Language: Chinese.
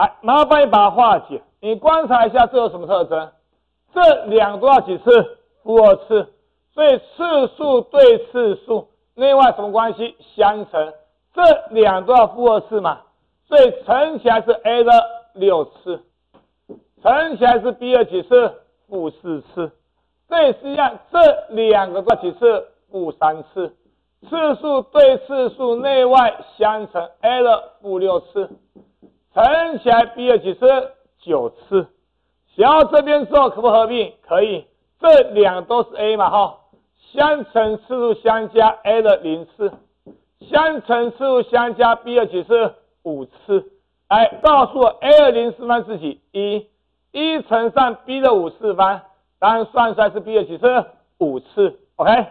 哎，麻烦你把它化解。你观察一下，这有什么特征？这两多少几次？负二次。所以次数对次数，内外什么关系？相乘。这两都要负二次嘛，所以乘起来是 a 的六次，乘起来是 b 的几次？负四次。这也是一样，这两个多少几次？负三次。次数对次数，内外相乘，a 的负六次，乘起来 b 的几次？九次。写到这边之后，可不合并？可以。这两都是 a 嘛，哈，相乘次数相加，a 的零次。相乘次数相加 b 的几次？五次。哎，告诉我 a 的零次方是几？一。一乘上 b 的五次方，当然算出来是 b 的几次？五次。OK。